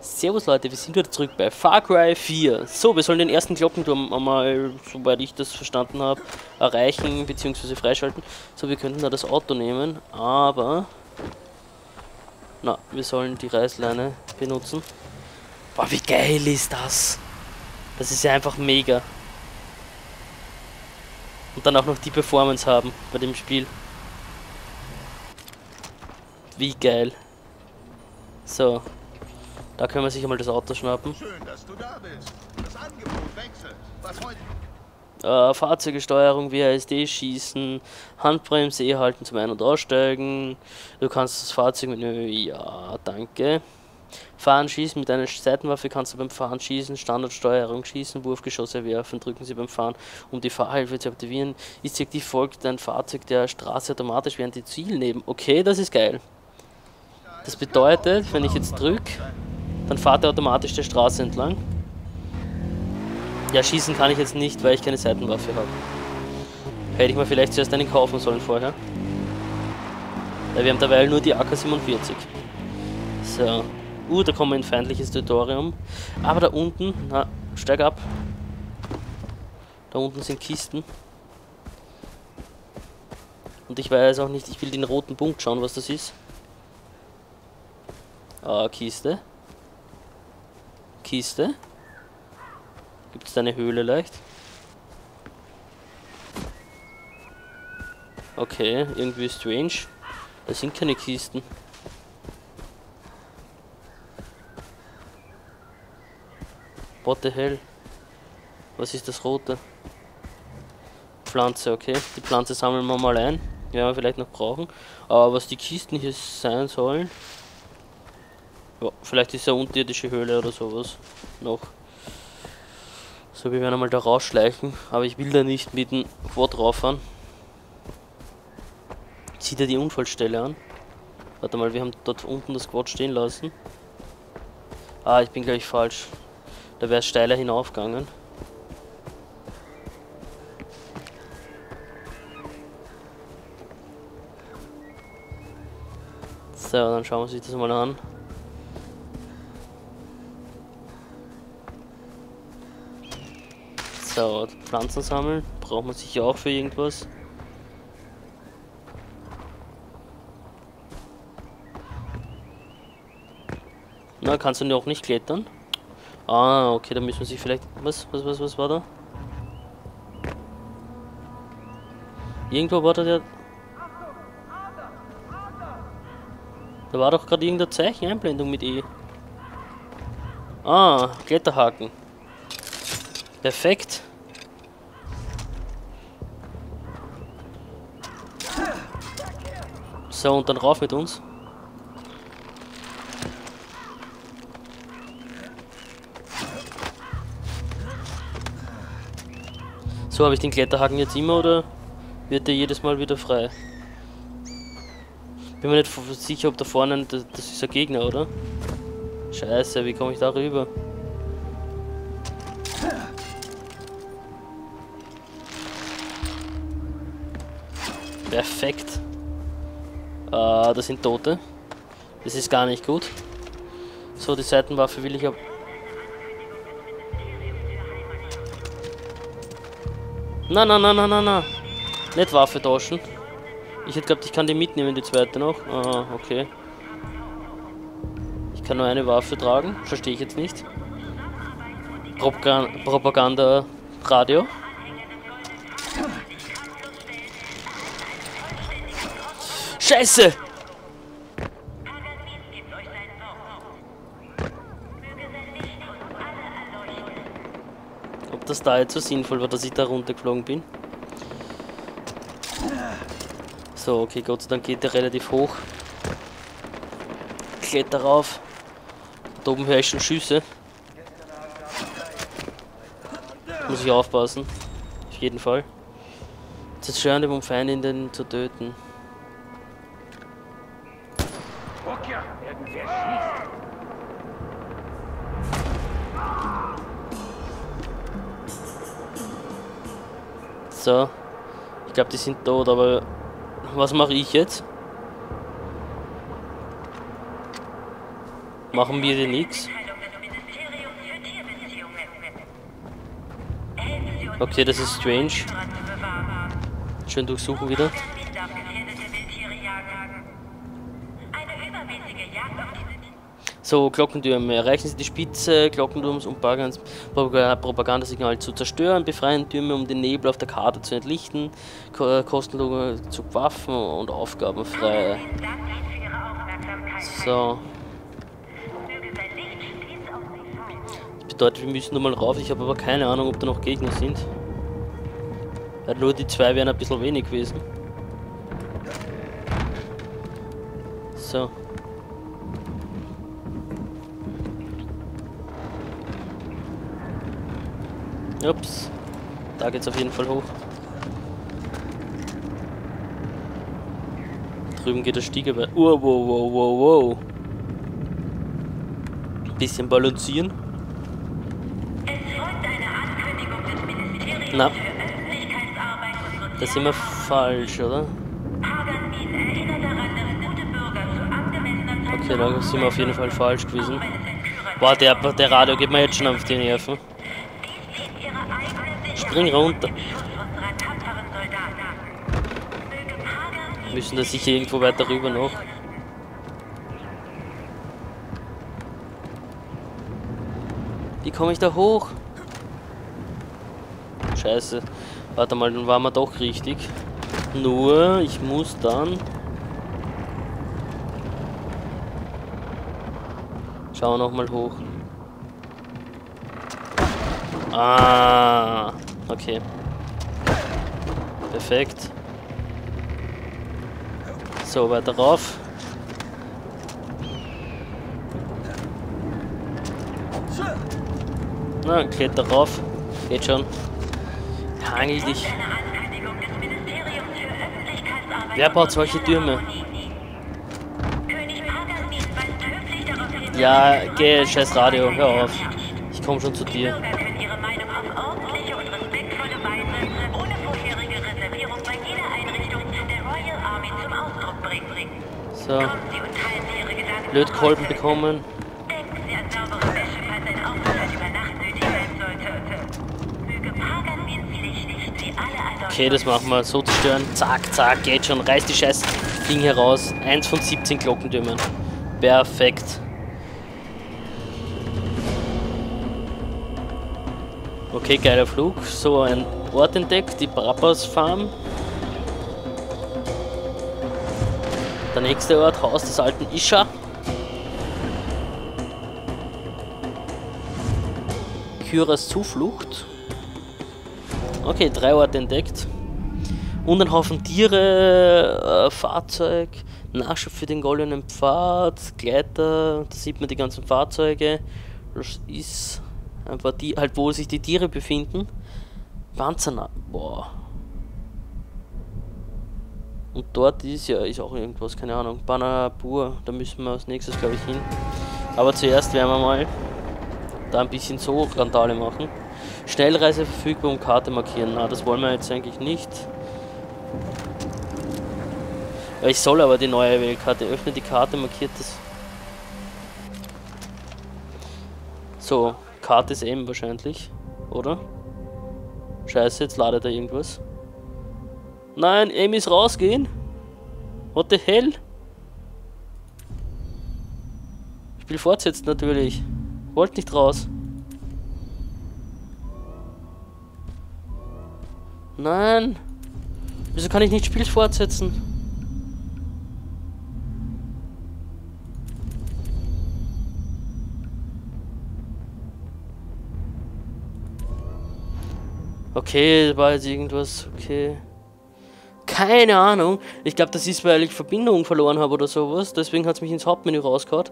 Servus Leute, wir sind wieder zurück bei Far Cry 4. So, wir sollen den ersten Glockenturm einmal, soweit ich das verstanden habe, erreichen bzw. freischalten. So, wir könnten da das Auto nehmen, aber... Na, wir sollen die Reißleine benutzen. Boah, wie geil ist das? Das ist ja einfach mega. Und dann auch noch die Performance haben bei dem Spiel. Wie geil. So, da können wir sich einmal das Auto schnappen. Schön, dass du da bist. Das Angebot wechselt. Was heute äh, Fahrzeugsteuerung, WASD schießen, Handbremse E halten zum Ein- und Aussteigen. Du kannst das Fahrzeug mit ja, danke. Fahren schießen mit einer Seitenwaffe kannst du beim Fahren schießen, Standardsteuerung schießen, Wurfgeschosse werfen, drücken Sie beim Fahren, um die Fahrhilfe zu aktivieren. Ist sie aktiv folgt ein Fahrzeug der Straße automatisch während die Ziel nehmen. Okay, das ist geil. Das bedeutet, wenn ich jetzt drücke, dann fahrt er automatisch der Straße entlang. Ja, schießen kann ich jetzt nicht, weil ich keine Seitenwaffe habe. Hätte ich mir vielleicht zuerst einen kaufen sollen vorher. Weil wir haben dabei nur die AK-47. So. Uh, da kommen wir in feindliches Tutorium. Aber da unten, na, steig ab. Da unten sind Kisten. Und ich weiß auch nicht, ich will den roten Punkt schauen, was das ist. Ah, Kiste. Kiste. Gibt es da eine Höhle leicht? Okay, irgendwie strange. Da sind keine Kisten. What the hell? Was ist das rote? Pflanze, okay. Die Pflanze sammeln wir mal ein. Werden wir vielleicht noch brauchen. Aber was die Kisten hier sein sollen, vielleicht ist ja unterirdische Höhle oder sowas noch. So, wir werden einmal da rausschleichen, aber ich will da nicht mit dem Quad rauffahren. Zieht er die Unfallstelle an? Warte mal, wir haben dort unten das Quad stehen lassen. Ah, ich bin gleich falsch. Da wäre es steiler hinaufgegangen. So, dann schauen wir uns das mal an. So, Pflanzen sammeln. Braucht man sicher auch für irgendwas. Na, kannst du noch nicht klettern? Ah, okay, dann müssen wir sich vielleicht... Was, was, was, was war da? Irgendwo war da der... Da war doch gerade irgendeine Zeicheneinblendung mit E. Ah, Kletterhaken. Perfekt. So, und dann rauf mit uns. So, habe ich den Kletterhaken jetzt immer oder wird der jedes Mal wieder frei? Bin mir nicht sicher, ob da vorne, das, das ist ein Gegner, oder? Scheiße, wie komme ich da rüber? Perfekt. Äh, das sind Tote. Das ist gar nicht gut. So, die Seitenwaffe will ich ab. Na, na, na, na, na, na. Nicht Waffe tauschen. Ich hätte geglaubt, ich kann die mitnehmen, die zweite noch. Ah, okay. Ich kann nur eine Waffe tragen. Verstehe ich jetzt nicht. Propaganda, Scheiße! Ob das da jetzt so sinnvoll war, dass ich da runtergeflogen bin? So, okay, Gott sei Dank geht der relativ hoch. Kletter rauf. Da oben höre ich schon Schüsse. Muss ich aufpassen. Auf jeden Fall. Zerstören, um Feinde zu töten. So. Ich glaube, die sind tot, aber was mache ich jetzt? Machen wir denn nichts? Okay, das ist strange. Schön durchsuchen wieder. So, Glockentürme. Erreichen Sie die Spitze Glockenturms, um Propagandasignal zu zerstören. Befreien Türme, um den Nebel auf der Karte zu entlichten. Kostenlose zu Waffen und Aufgaben frei. So. Das bedeutet, wir müssen nochmal rauf. Ich habe aber keine Ahnung, ob da noch Gegner sind. Ja, nur die zwei wären ein bisschen wenig gewesen. So. Ups. Da geht's auf jeden Fall hoch. Drüben geht der Stiege bei. Wow, wow, wow, wow, wow. Bisschen balancieren. Na. Das sind wir falsch, oder? Okay, da sind wir auf jeden Fall falsch gewesen. Boah, der, der Radio geht mir jetzt schon auf die Nerven. Spring runter. Müssen da sicher irgendwo weiter rüber noch. Wie komme ich da hoch? Scheiße. Warte mal, dann waren wir doch richtig. Nur, ich muss dann... Schauen wir nochmal hoch. Ah. Okay. Perfekt. So, weiter rauf. Na, kletter rauf. Geht schon. Hangel dich. Wer baut solche Türme? Ja, geh, scheiß Radio, hör auf. Ich komm schon zu dir. So. Lötkolben bekommen. Okay, das machen wir. So zerstören. Zack, zack, geht schon. Reißt die scheiß Ding heraus. Eins von 17 Glockentürmen. Perfekt. Okay, geiler Flug. So, ein Ort entdeckt, die Brabas Farm. Der nächste Ort, Haus des alten Isha. Kyras Zuflucht. Okay, drei Orte entdeckt. Und ein Haufen Tiere, äh, Fahrzeug, Nachschub für den goldenen Pfad, Gleiter, da sieht man die ganzen Fahrzeuge. Das ist einfach die, halt wo sich die Tiere befinden. Panzerna. Boah. Und dort ist ja ist auch irgendwas, keine Ahnung. Banapur, da müssen wir als nächstes, glaube ich, hin. Aber zuerst werden wir mal da ein bisschen so Randale machen. Schnellreise verfügbar und Karte markieren. Na, das wollen wir jetzt eigentlich nicht. Ich soll aber die neue Wählkarte öffnen. Die Karte markiert das. So, Karte ist M wahrscheinlich, oder? Scheiße, jetzt ladet er irgendwas. Nein, Aim ist rausgehen. What the hell? Spiel fortsetzt natürlich. Wollt nicht raus. Nein. Wieso kann ich nicht Spiel fortsetzen? Okay, war jetzt irgendwas, okay. Keine Ahnung. Ich glaube, das ist, weil ich Verbindung verloren habe oder sowas. Deswegen hat es mich ins Hauptmenü rausgehauen.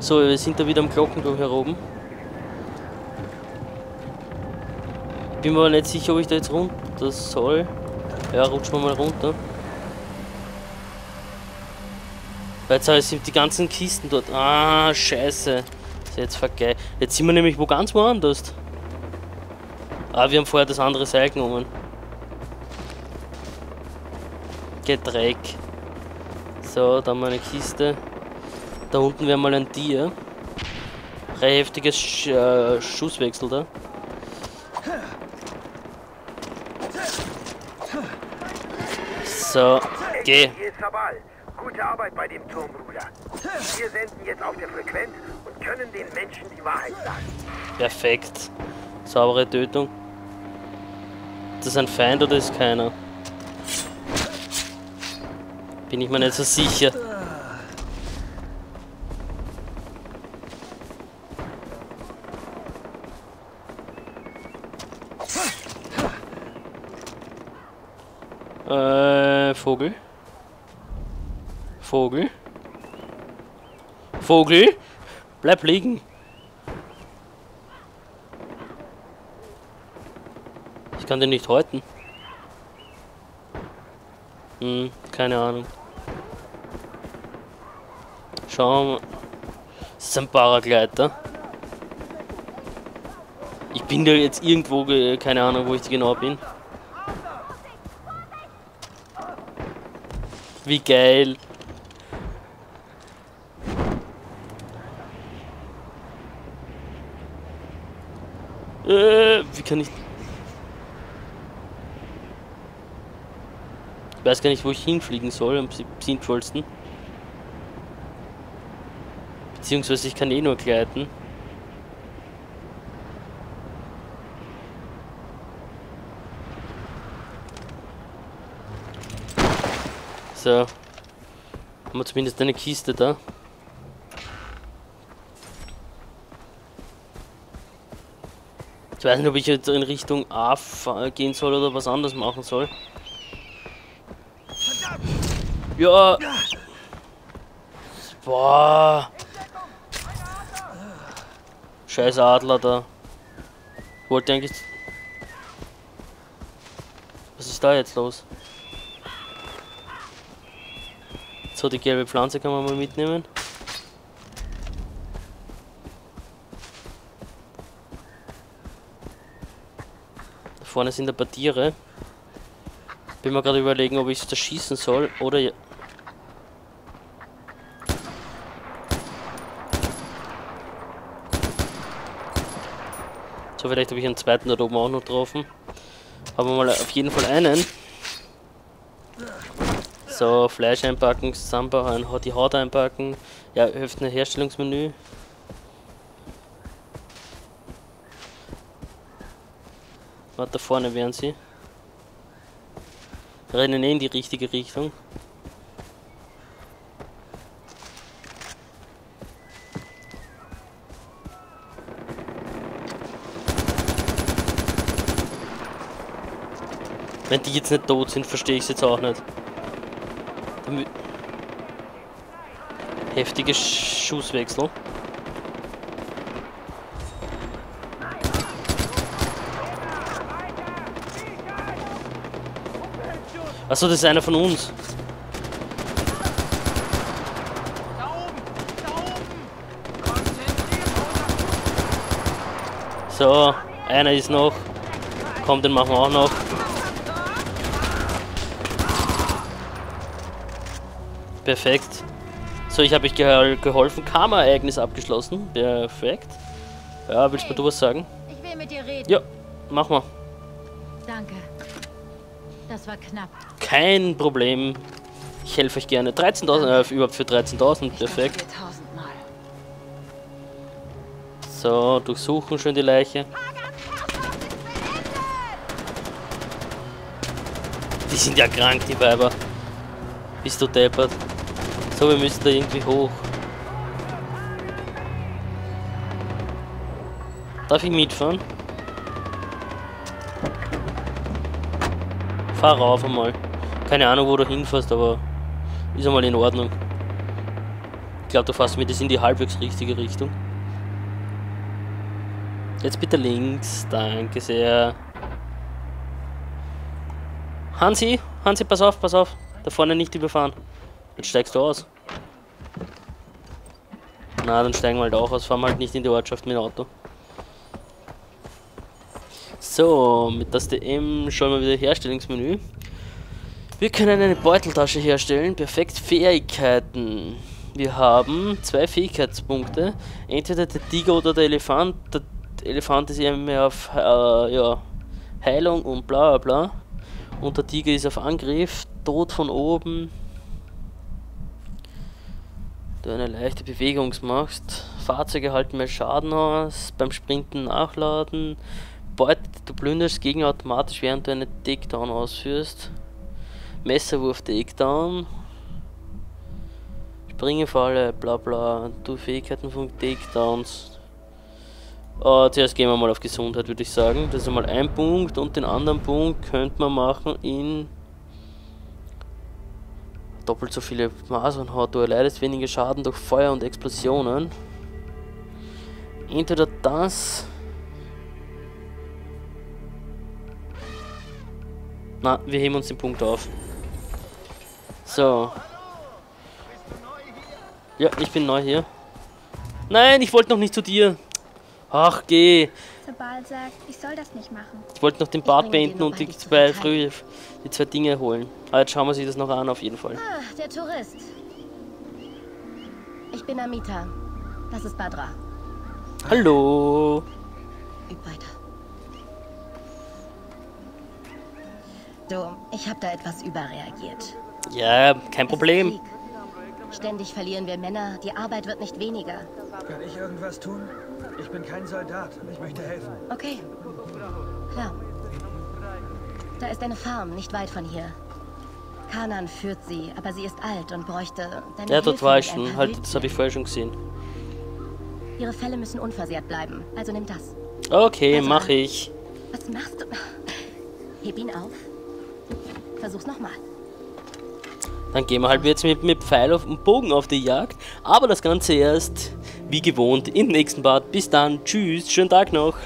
So, wir sind da wieder am Glockenturm hier oben. Bin mir aber nicht sicher, ob ich da jetzt runter soll. Ja, rutschen wir mal runter. Weil jetzt sind die ganzen Kisten dort. Ah, scheiße. Jetzt vergeil. Jetzt sind wir nämlich wo ganz woanders. Ah, wir haben vorher das andere Seil genommen. Gedreck. So, da haben wir eine Kiste. Da unten wäre mal ein Tier. Recht heftiges Sch äh, Schusswechsel da. So, geh. Hier ist Rabal. Gute Arbeit bei dem Turm, Bruder. Wir senden jetzt auf der Frequenz und können den Menschen die Wahrheit sagen. Perfekt. Saubere Tötung. Ist das ein Feind oder ist keiner? Bin ich mir nicht so sicher. Äh, Vogel. Vogel. Vogel. Bleib liegen. Ich kann den nicht halten. Hm, keine Ahnung. Schauen wir. Das ist ein Paragleiter. Ich bin da jetzt irgendwo, keine Ahnung, wo ich genau bin. Wie geil. Äh, wie kann ich... Ich weiß gar nicht, wo ich hinfliegen soll, am sinnvollsten. Beziehungsweise ich kann eh nur gleiten. So. Haben wir zumindest eine Kiste da. Ich weiß nicht, ob ich jetzt in Richtung A gehen soll oder was anderes machen soll. Ja. Boah. Scheiß Adler da. Wollte eigentlich... Was ist da jetzt los? So, die gelbe Pflanze kann man mal mitnehmen. Da vorne sind ein paar Tiere. Bin mir gerade überlegen, ob ich es zerschießen soll oder... so, vielleicht habe ich einen zweiten da oben auch noch getroffen. Haben wir mal auf jeden Fall einen. So, Fleisch einpacken, zusammenbauen, die Haut einpacken. Ja, öffne Herstellungsmenü. Warte, da vorne wären sie. Rennen eh in die richtige Richtung. Wenn die jetzt nicht tot sind, verstehe ich es jetzt auch nicht. Heftige Schusswechsel. Achso, das ist einer von uns. So, einer ist noch. Komm, den machen wir auch noch. Perfekt. So, ich habe euch ge geholfen. Karma-Ereignis abgeschlossen. Perfekt. Ja, willst hey, du was sagen? Ich will mit dir reden. Ja, mach mal. Danke. Das war knapp. Kein Problem. Ich helfe euch gerne. 13.000, äh, überhaupt für 13.000. Perfekt. So, durchsuchen schön die Leiche. Die sind ja krank, die Weiber. Bist du deppert? So, wir müssen da irgendwie hoch. Darf ich mitfahren? Fahr rauf einmal. Keine Ahnung, wo du hinfährst, aber ist einmal in Ordnung. Ich glaube, du fährst mit das in die halbwegs richtige Richtung. Jetzt bitte links. Danke sehr. Hansi, Hansi, pass auf, pass auf. Da vorne nicht überfahren. Jetzt steigst du aus. Na, dann steigen wir halt auch aus. Fahren halt nicht in die Ortschaft mit dem Auto. So, mit Taste M schauen wir wieder Herstellungsmenü. Wir können eine Beuteltasche herstellen. Perfekt. Fähigkeiten. Wir haben zwei Fähigkeitspunkte. Entweder der Tiger oder der Elefant. Der Elefant ist eben mehr auf äh, ja, Heilung und bla bla bla. Und der Tiger ist auf Angriff. Tod von oben. Du eine leichte Bewegung machst. Fahrzeuge halten mehr Schaden aus. Beim Sprinten nachladen. Beut, du plünderst Gegner automatisch, während du eine Takedown ausführst. Messerwurf Takedown. Springefalle, bla bla. Du Fähigkeiten von Takedowns. Uh, zuerst gehen wir mal auf Gesundheit, würde ich sagen. Das ist einmal ein Punkt und den anderen Punkt könnte man machen in doppelt so viele Masern hat. Du erleidest weniger Schaden durch Feuer und Explosionen. Entweder das. Na, wir heben uns den Punkt auf. So. Ja, ich bin neu hier. Nein, ich wollte noch nicht zu dir. Ach, geh. Sabal sagt, ich soll das nicht machen. Ich wollte noch den Bart beenden und die zwei, früh, die zwei Dinge holen. Aber jetzt schauen wir sich das noch an, auf jeden Fall. Ah, der Tourist. Ich bin Amita. Das ist Badra. Hallo. Üb weiter. Du, ich habe da etwas überreagiert. Ja, kein Problem. Ständig verlieren wir Männer, die Arbeit wird nicht weniger. Kann ich irgendwas tun? Ich bin kein Soldat und ich möchte helfen. Okay. Klar. Da ist eine Farm, nicht weit von hier. Kanan führt sie, aber sie ist alt und bräuchte deine Ja, dort Hilfe war ich schon. Halt, das habe ich vorher schon gesehen. Ihre Fälle müssen unversehrt bleiben, also nimm das. Okay, Also, mach ich. Was machst du? Heb ihn auf. Versuch's nochmal. Dann gehen wir halt jetzt mit, mit Pfeil auf und Bogen auf die Jagd. Aber das Ganze erst, wie gewohnt, im nächsten Part. Bis dann. Tschüss. Schönen Tag noch.